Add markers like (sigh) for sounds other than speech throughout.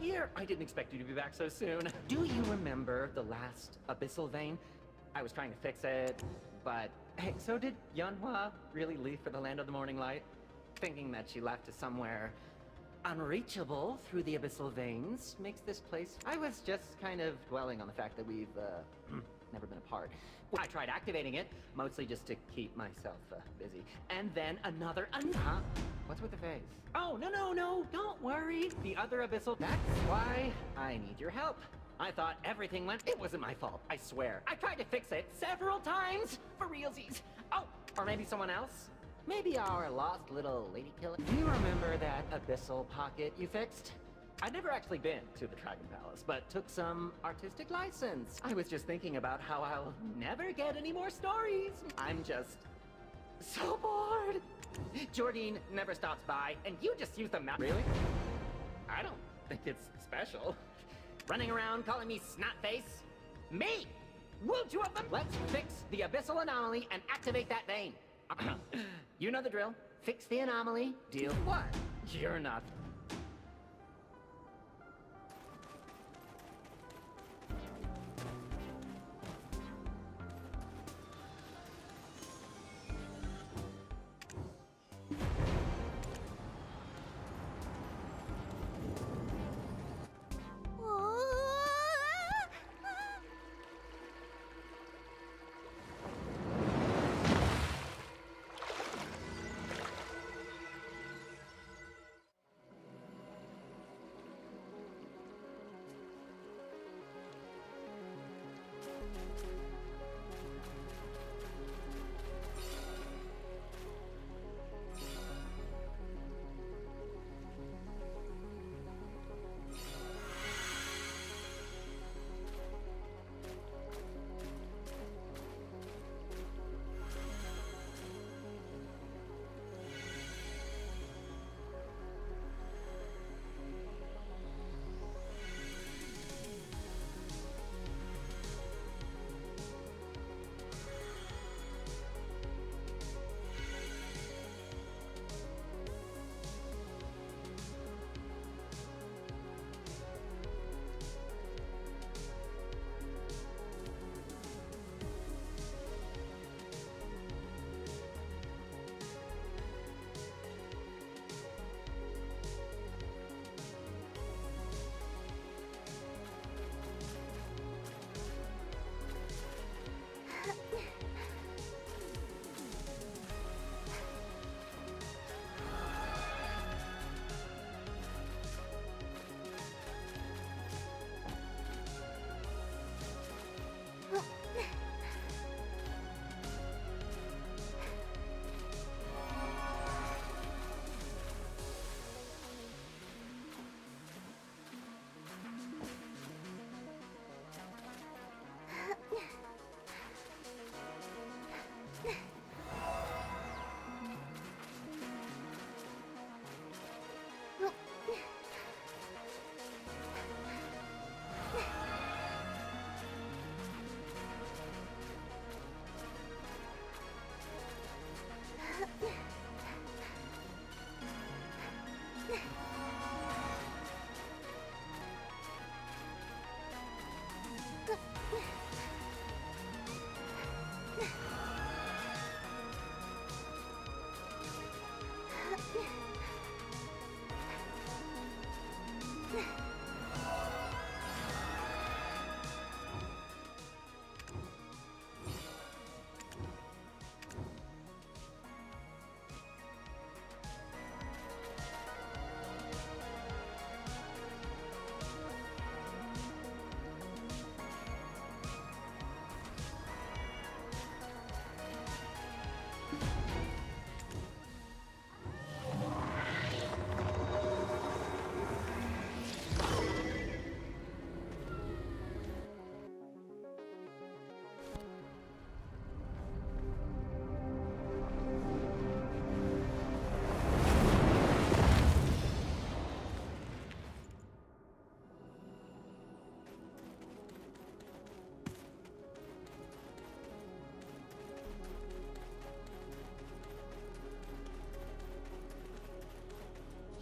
here. I didn't expect you to be back so soon. Do you remember the last abyssal vein? I was trying to fix it, but hey, so did Yunhua really leave for the land of the morning light? Thinking that she left to somewhere unreachable through the abyssal veins makes this place. I was just kind of dwelling on the fact that we've uh, (clears throat) never been apart. I tried activating it, mostly just to keep myself uh, busy. And then another. An? What's with the face? Oh, no, no, no, don't worry. The other abyssal. That's why I need your help. I thought everything went. It wasn't my fault, I swear. I tried to fix it several times for realsies. Oh, or maybe someone else? Maybe our lost little lady killer. Do you remember that abyssal pocket you fixed? I'd never actually been to the Dragon Palace, but took some artistic license. I was just thinking about how I'll never get any more stories. I'm just so bored. Jordine never stops by, and you just use the map. Really? I don't think it's special. Running around calling me snotface? Me! Won't you have them? Let's fix the abyssal anomaly and activate that vein. (coughs) you know the drill. Fix the anomaly, deal what? You're not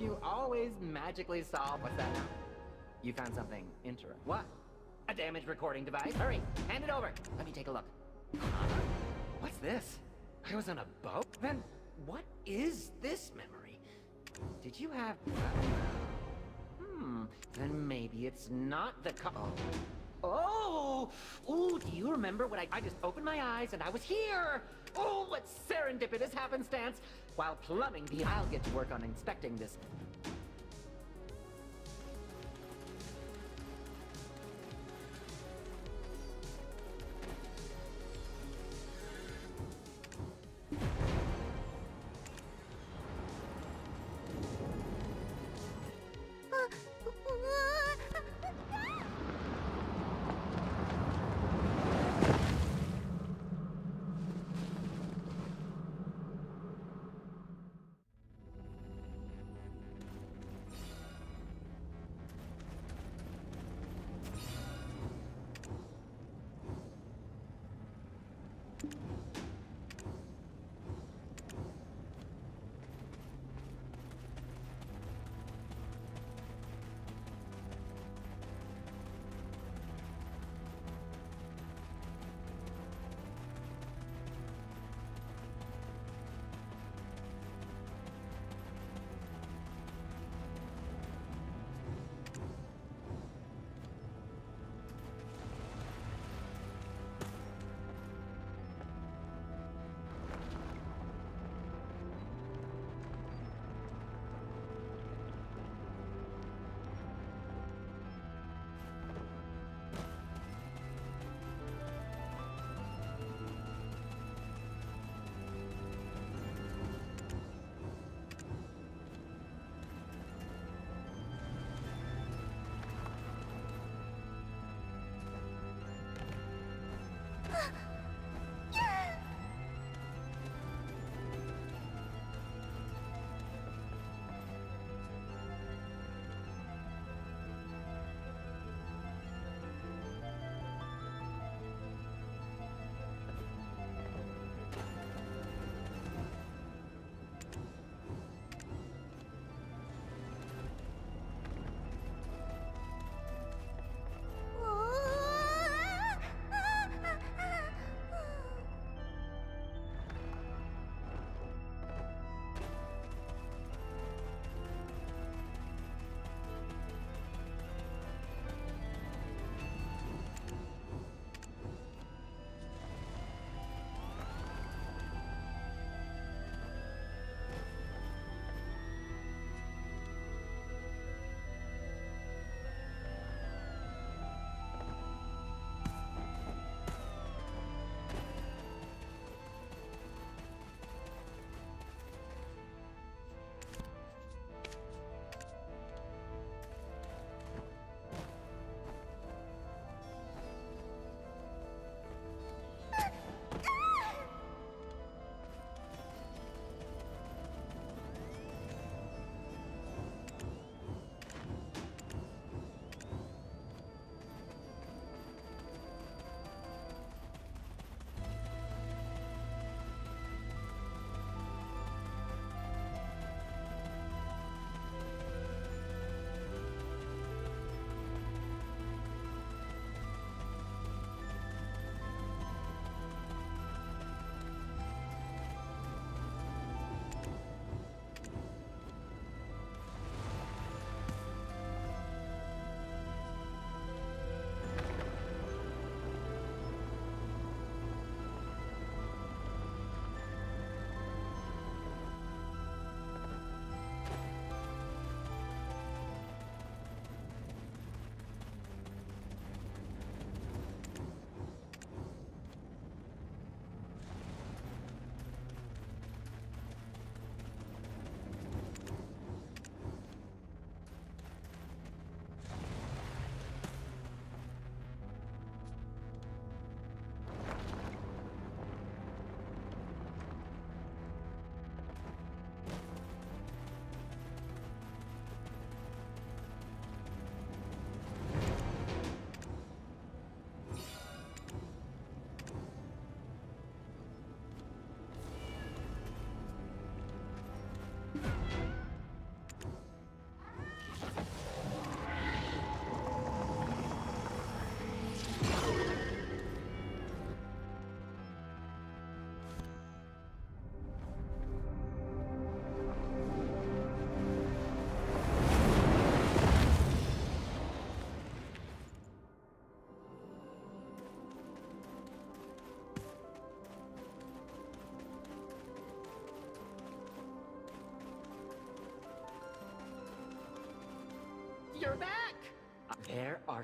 You always magically solve. What's that now? You found something interesting. What? A damaged recording device? Hurry, hand it over. Let me take a look. What's this? I was on a boat? Then what is this memory? Did you have... Hmm, then maybe it's not the co- Oh! Oh! Do you remember when I, I just opened my eyes and I was here? Oh, what serendipitous happenstance! While plumbing the... I'll get to work on inspecting this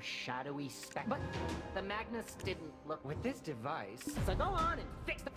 Shadowy spec- But the Magnus didn't look- With this device... So go on and fix the-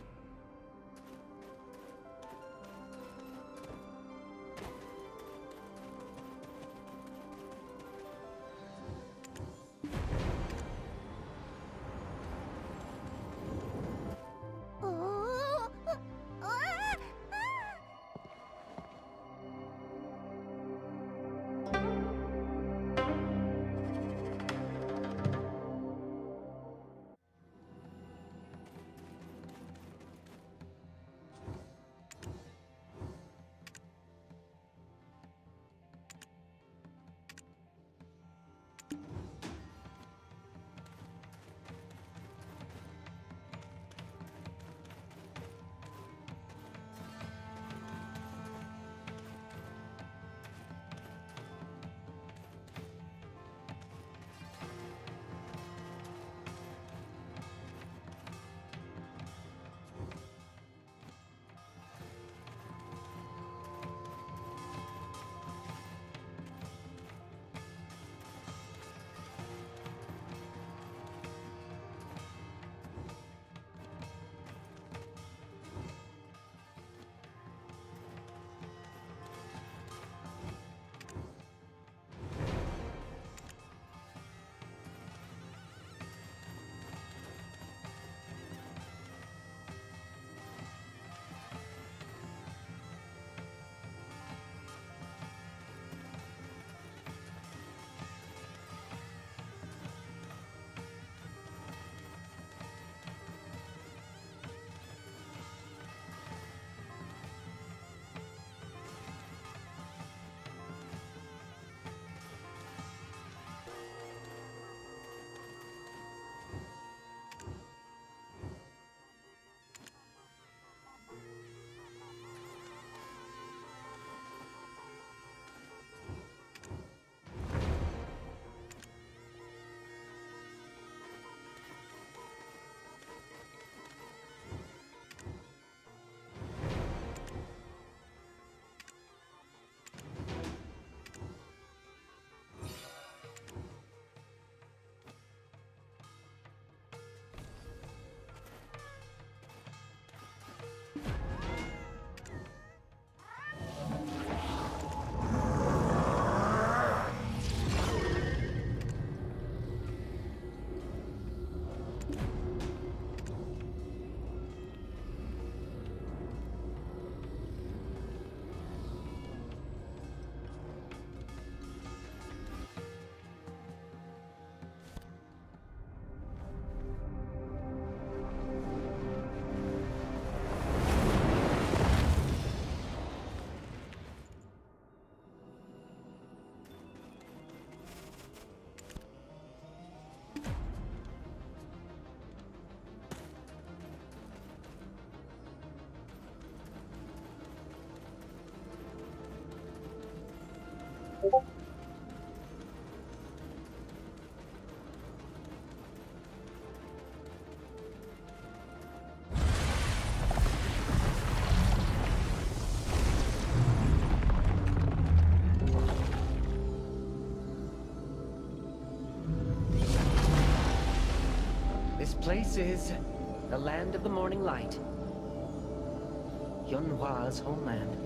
This place is the land of the morning light. Yunhua's homeland.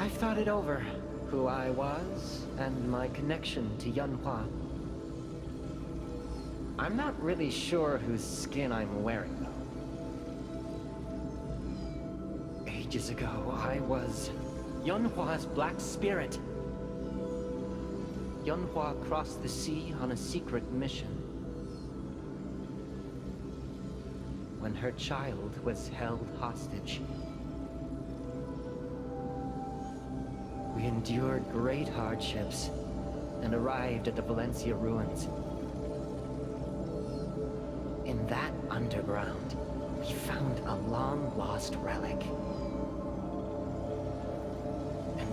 I've thought it over, who I was, and my connection to Yunhua. I'm not really sure whose skin I'm wearing, though. Ages ago, I was Yunhua's Black Spirit. Yunhua crossed the sea on a secret mission. When her child was held hostage. We endured great hardships and arrived at the Valencia ruins. In that underground, we found a long-lost relic.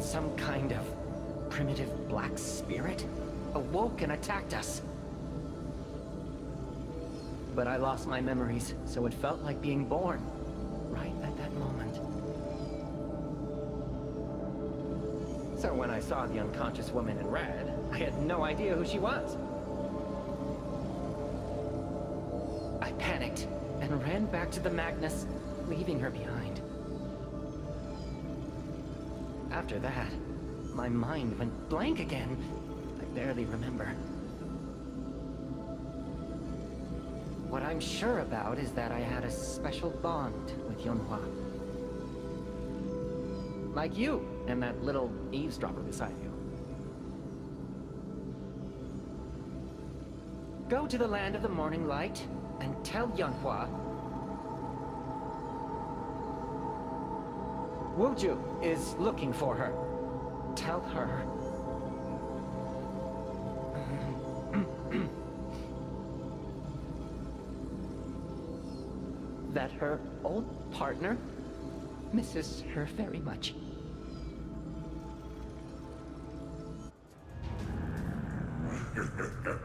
Some kind of primitive black spirit awoke and attacked us. but I lost my memories, so it felt like being born. Right at that moment. So when I saw the unconscious woman in red, I had no idea who she was. I panicked and ran back to the Magnus, leaving her behind. After that, my mind went blank again. I barely remember. What I'm sure about is that I had a special bond with Yunhua. Like you and that little eavesdropper beside you. Go to the land of the morning light and tell Yunhua Wuju is looking for her. Tell her. that her old partner misses her very much. (laughs)